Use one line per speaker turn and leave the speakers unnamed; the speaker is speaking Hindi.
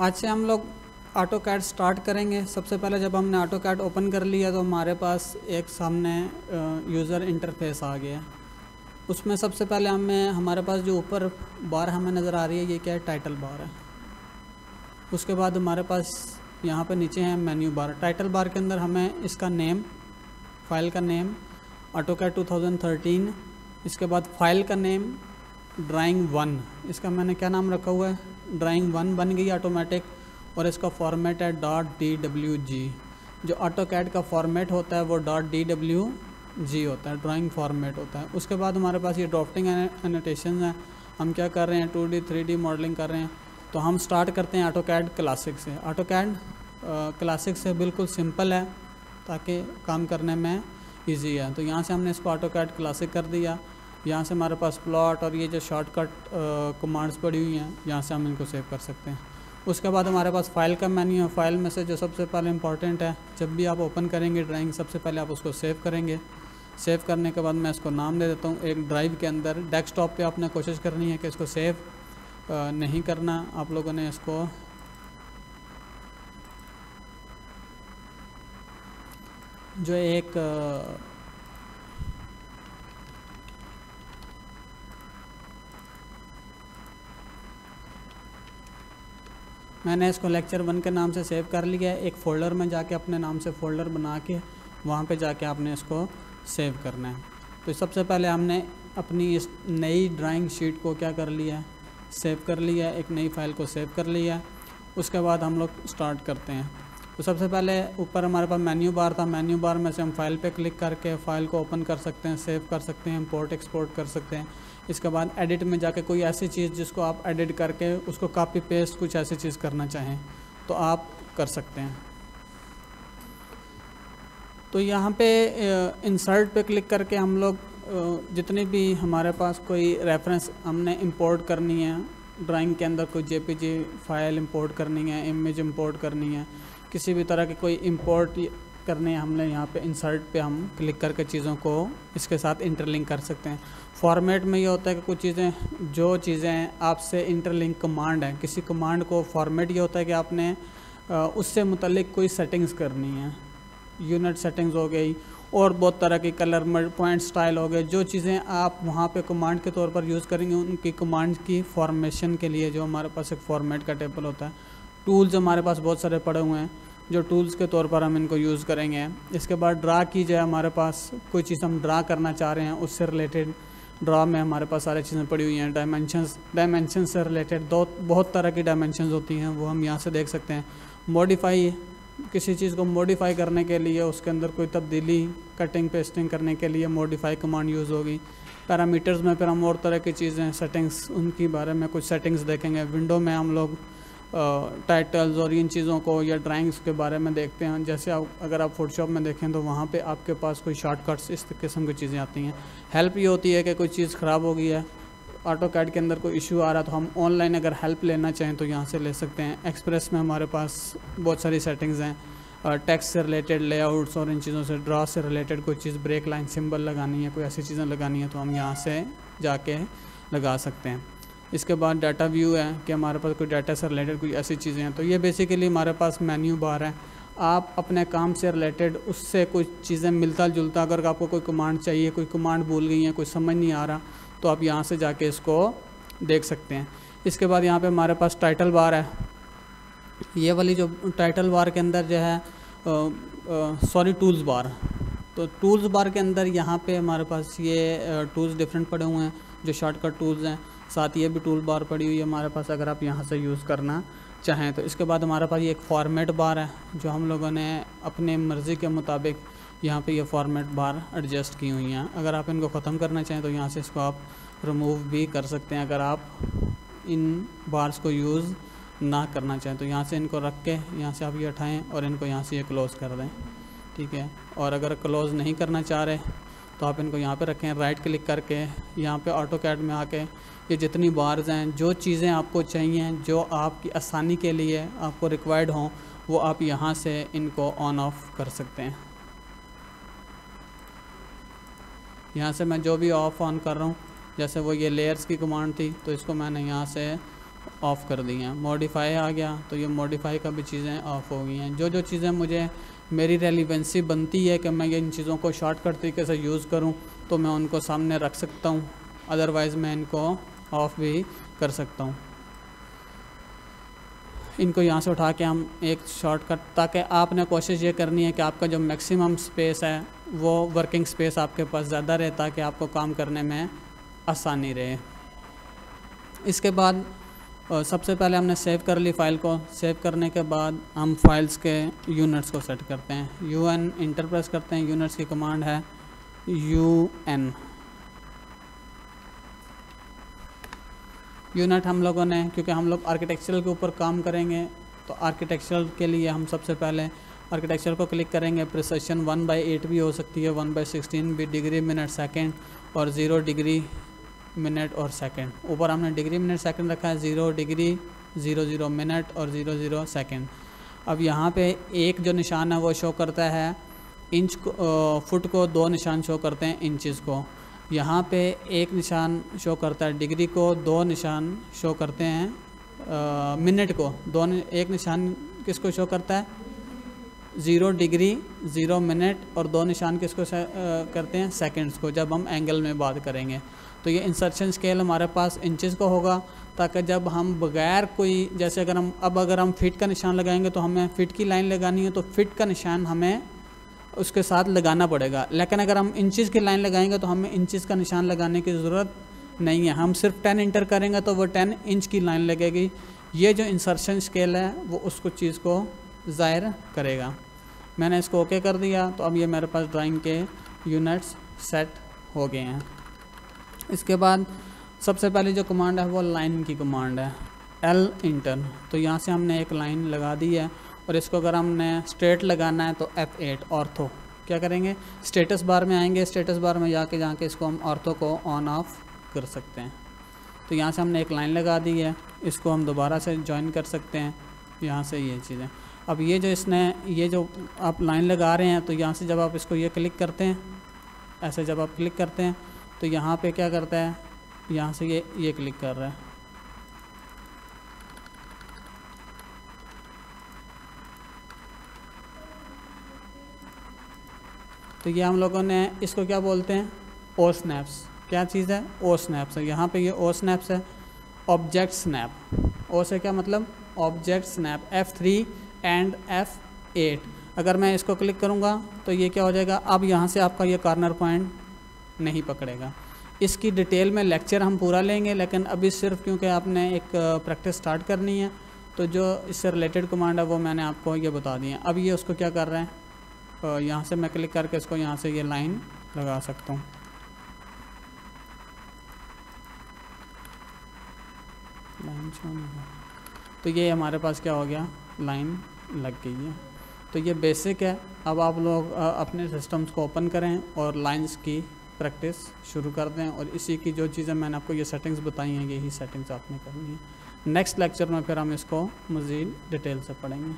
आज से हम लोग ऑटो कैड स्टार्ट करेंगे। सबसे पहले जब हमने ऑटो कैड ओपन कर लिया तो हमारे पास एक सामने यूज़र इंटरफेस आ गया। उसमें सबसे पहले हमें, हमारे पास जो ऊपर बार हमें नज़र आ रही है, ये क्या है? टाइटल बार है। उसके बाद हमारे पास यहाँ पर नीचे है मेन्यू बार टाइटल बार के अंदर हमें इसका नेम फ़ाइल का नेम ऑटो कैड टू इसके बाद फ़ाइल का नेम ड्राइंग वन इसका मैंने क्या नाम रखा हुआ है? ड्राइंग वन बन गई ऑटोमेटिक और इसका फॉर्मेट है डॉट डी डब्ल्यू जी जो ऑटो कैड का फॉर्मेट होता है वो डॉट डी डब्ल्यू जी होता है ड्राइंग फॉर्मेट होता है। उसके बाद हमारे पास ये ड्राफ्टिंग एनोटेशन है। हम क्या कर रहे हैं? Two D three D modelling कर रहे हैं। तो हम स्टार्ट करते हैं ऑटो कैड क्लासिक से। ऑटो कैड क्लासिक से बिल्कुल सिंपल है, ताकि काम करने में ईजी है। तो यहाँ से हमने इसको ऑटो कैड क्लासिक कर दिया। यहाँ से हमारे पास प्लॉट और ये जो शॉर्टकट कमांड्स पड़ी हुई हैं, यहाँ से हम इनको सेव कर सकते हैं। उसके बाद हमारे पास फ़ाइल का मेन्यू है। फ़ाइल में से जो सबसे पहले इंपॉर्टेंट है, जब भी आप ओपन करेंगे ड्राइंग सबसे पहले आप उसको सेव करेंगे। सेव करने के बाद मैं इसको नाम दे देता हूँ। एक ड्राइव के अंदर डेस्कटॉप पे आपने कोशिश करनी है कि इसको सेव नहीं करना। आप लोगों ने इसको जो एक मैंने इसको लेक्चर वन के नाम से सेव कर लिया है। एक फ़ोल्डर में जाके अपने नाम से फ़ोल्डर बना के वहाँ पे जाके आपने इसको सेव करना है। तो सबसे पहले हमने अपनी इस नई ड्राइंग शीट को क्या कर लिया है? सेव कर लिया एक नई फ़ाइल को सेव कर लिया उसके बाद हम लोग स्टार्ट करते हैं। तो सबसे पहले ऊपर हमारे पास मेन्यू बार था। मेन्यू बार में से हम फ़ाइल पे क्लिक करके फ़ाइल को ओपन कर सकते हैं, सेव कर सकते हैं इम्पोर्ट एक्सपोर्ट कर सकते हैं। इसके बाद एडिट में जाके कोई ऐसी चीज़ जिसको आप एडिट करके उसको कॉपी पेस्ट कुछ ऐसी चीज़ करना चाहें तो आप कर सकते हैं। तो यहाँ पे इंसर्ट पे क्लिक करके हम लोग जितनी भी हमारे पास कोई रेफरेंस हमने इंपोर्ट करनी है ड्राइंग के अंदर कोई जेपीजी फ़ाइल इंपोर्ट करनी है इमेज इंपोर्ट करनी है किसी भी तरह की कोई इंपोर्ट करने हमने यहाँ पे इंसर्ट पे हम क्लिक करके चीज़ों को इसके साथ इंटरलिंक कर सकते हैं। फॉर्मेट में ये होता है कि कुछ चीज़ें, जो चीज़ें आपसे इंटरलिंक कमांड है, किसी कमांड को फॉर्मेट ये होता है कि आपने उससे मुतलिक कोई सेटिंग्स करनी है। यूनिट सेटिंग्स हो गई, और बहुत तरह की कलर पॉइंट स्टाइल हो गए, जो चीज़ें आप वहाँ पे कमांड के तौर पर यूज़ करेंगे, उनकी कमांड की फॉर्मेशन के लिए जो हमारे पास एक फॉर्मेट का टेबल होता है। टूल्स हमारे पास बहुत सारे पड़े हुए हैं, जो टूल्स के तौर पर हम इनको यूज़ करेंगे। इसके बाद ड्रा की जाए हमारे पास कोई चीज़ हम ड्रा करना चाह रहे हैं, उससे रिलेटेड ड्रा में हमारे पास सारी चीज़ें पड़ी हुई हैं। डायमेंशंस डायमेंशन से रिलेटेड दो, बहुत तरह की डायमेंशंस होती हैं, वो हम यहाँ से देख सकते हैं। मॉडिफाई, किसी चीज़ को मॉडिफाई करने के लिए, उसके अंदर कोई तब्दीली, कटिंग, पेस्टिंग करने के लिए मॉडिफाई कमांड यूज़ होगी। पैरामीटर्स में फिर हम और तरह की चीज़ें, सेटिंग्स, उनकी बारे में कुछ सेटिंग्स देखेंगे। विंडो में हम लोग टाइटल्स और इन चीज़ों को या ड्राइंग्स के बारे में देखते हैं। जैसे आप, अगर आप फोटोशॉप में देखें तो वहाँ पे आपके पास कोई शॉर्टकट्स इस किस्म की चीज़ें आती हैं। हेल्प ये होती है कि कोई चीज़ ख़राब हो गई है ऑटो कैड के अंदर कोई इशू आ रहा है तो हम ऑनलाइन अगर हेल्प लेना चाहें तो यहाँ से ले सकते हैं। एक्सप्रेस में हमारे पास बहुत सारी सेटिंग्स हैं। टैक्स से रिलेटेड लेआउट्स और इन चीज़ों से ड्रा से रिलेटेड कोई चीज़ ब्रेक लाइन सिंबल लगानी है, कोई ऐसी चीज़ें लगानी है तो हम यहाँ से जाके लगा सकते हैं। इसके बाद डाटा व्यू है कि हमारे पास कोई डाटा से रिलेटेड कोई ऐसी चीज़ें हैं। तो ये बेसिकली हमारे पास मेन्यू बार है। आप अपने काम से रिलेटेड उससे कुछ चीज़ें मिलता जुलता अगर आपको कोई कमांड चाहिए, कोई कमांड भूल गई है, कोई समझ नहीं आ रहा तो आप यहाँ से जाके इसको देख सकते हैं। इसके बाद यहाँ पे हमारे पास टाइटल बार है। ये वाली जो टाइटल बार के अंदर जो है सॉरी टूल्स बार तो टूल्स बार के अंदर यहाँ पे हमारे पास ये टूल्स डिफरेंट पड़े हुए हैं, जो शॉर्टकट टूल्स हैं। साथ ये भी टूल बार पड़ी हुई है हमारे पास, अगर आप यहाँ से यूज़ करना चाहें तो। इसके बाद हमारे पास ये एक फॉर्मेट बार है, जो हम लोगों ने अपने मर्ज़ी के मुताबिक यहाँ पे ये फॉर्मेट बार एडजस्ट की हुई हैं। अगर आप इनको ख़त्म करना चाहें तो यहाँ से इसको आप रिमूव भी कर सकते हैं, अगर आप इन बार्स को यूज़ ना करना चाहें तो। यहाँ से इनको रख के, यहाँ से आप ये उठाएँ और इनको यहाँ से ये क्लोज़ कर दें, ठीक है? और अगर क्लोज़ नहीं करना चाह रहे तो आप इनको यहाँ पे रखें राइट क्लिक करके यहाँ पे ऑटो कैड में आके ये जितनी बार्स हैं, जो चीज़ें आपको चाहिए, जो आपकी आसानी के लिए आपको रिक्वायर्ड हों, वो आप यहाँ से इनको ऑन ऑफ़ कर सकते हैं। यहाँ से मैं जो भी ऑफ़ ऑन कर रहा हूँ, जैसे वो ये लेयर्स की कमांड थी तो इसको मैंने यहाँ से ऑफ़ कर दी हैं। मॉडिफाई आ गया तो ये मॉडिफाई का भी चीज़ें ऑफ़ हो गई हैं। जो जो चीज़ें मुझे मेरी रेलिवेंसी बनती है कि मैं इन चीज़ों को शॉर्टकट तरीके से यूज़ करूँ तो मैं उनको सामने रख सकता हूँ। अदरवाइज़ मैं इनको ऑफ़ भी कर सकता हूँ। इनको यहाँ से उठा के हम एक शॉर्टकट ताकि आपने कोशिश ये करनी है कि आपका जो मैक्सिमम स्पेस है, वो वर्किंग स्पेस आपके पास ज़्यादा रहे, ताकि आपको काम करने में आसानी रहे। इसके बाद सबसे पहले हमने सेव कर ली फ़ाइल को। सेव करने के बाद हम फाइल्स के यूनिट्स को सेट करते हैं। यू एन इंटरप्रेस करते हैं। यूनिट्स की कमांड है यू एन यूनिट हम लोगों ने, क्योंकि हम लोग आर्किटेक्चरल के ऊपर काम करेंगे तो आर्किटेक्चरल के लिए हम सबसे पहले आर्किटेक्चर को क्लिक करेंगे। प्रिसेशन वन बाई एट भी हो सकती है। वन बाई सिक्सटीन भी डिग्री मिनट सेकेंड और ज़ीरो डिग्री मिनट और सेकेंड। ऊपर हमने डिग्री मिनट सेकेंड रखा है, zero degree, zero zero minute और ज़ीरो ज़ीरो सेकेंड। अब यहाँ पे एक जो निशान है वो शो करता है इंच को फुट को दो निशान शो करते हैं इंचज़ को। यहाँ पे एक निशान शो करता है, डिग्री को दो निशान शो करते हैं मिनट को। दो एक निशान किसको शो करता है? ज़ीरो डिग्री, ज़ीरो मिनट और दो निशान किसको करते हैं? सेकंड्स को, जब हम एंगल में बात करेंगे। तो ये इंसर्शन स्केल हमारे पास इंचज़ को होगा, ताकि जब हम बगैर कोई, जैसे अगर हम, अब अगर हम फिट का निशान लगाएँगे तो हमें फ़िट की लाइन लगानी है तो फिट का निशान हमें उसके साथ लगाना पड़ेगा। लेकिन अगर हम इंचज़ की लाइन लगाएँगे तो हमें इंचज़ का निशान लगाने की ज़रूरत नहीं है। हम सिर्फ़ टेन इंटर करेंगे तो वो टेन इंच की लाइन लगेगी। ये जो इंसर्शन स्केल है, वो उसको चीज़ को ज़ाहिर करेगा। मैंने इसको ओके कर दिया तो अब ये मेरे पास ड्राइंग के यूनिट्स सेट हो गए हैं। इसके बाद सबसे पहले जो कमांड है वो लाइन की कमांड है एल इंटर तो यहाँ से हमने एक लाइन लगा दी है और इसको अगर हमने स्ट्रेट लगाना है तो एफ़ एट ऑर्थो क्या करेंगे? स्टेटस बार में आएँगे स्टेटस बार में जाके जाके इसको हम ऑर्थो को ऑन ऑफ़ कर सकते हैं। तो यहाँ से हमने एक लाइन लगा दी है, इसको हम दोबारा से ज्वाइन कर सकते हैं। यहाँ से ये चीज़ें। अब ये जो इसने, ये जो आप लाइन लगा रहे हैं तो यहाँ से जब आप इसको ये क्लिक करते हैं, ऐसे जब आप क्लिक करते हैं तो यहाँ पे क्या करता है? यहाँ से ये ये क्लिक कर रहा है। तो ये हम लोगों ने इसको क्या बोलते हैं? ओ स्नैप्स क्या चीज़ है? ओ स्नैप्स है। यहाँ पे ये ओ स्नैप्स है। ऑब्जेक्ट स्नैप ओ से क्या मतलब? Object snap F three and F eight अगर मैं इसको क्लिक करूँगा तो ये क्या हो जाएगा? अब यहाँ से आपका ये कॉर्नर पॉइंट नहीं पकड़ेगा। इसकी डिटेल में लेक्चर हम पूरा लेंगे, लेकिन अभी सिर्फ़ क्योंकि आपने एक प्रैक्टिस स्टार्ट करनी है तो जो इससे रिलेटेड कमांड है वो मैंने आपको ये बता दिए अब ये उसको क्या कर रहे हैं? तो यहाँ से मैं क्लिक करके इसको यहाँ से ये लाइन लगा सकता हूँ। लाइन तो ये हमारे पास क्या हो गया? लाइन लग गई है। तो ये बेसिक है। अब आप लोग अपने सिस्टम्स को ओपन करें और लाइंस की प्रैक्टिस शुरू कर दें और इसी की जो चीज़ें मैंने आपको ये सेटिंग्स बताई हैं, यही सेटिंग्स आपने करनी है। नेक्स्ट लेक्चर में फिर हम इसको मज़ीद डिटेल से पढ़ेंगे।